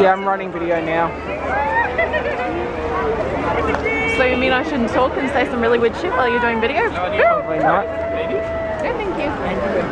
Yeah, I'm running video now. So you mean I shouldn't talk and say some really weird shit while you're doing video? Probably not. No, thank you.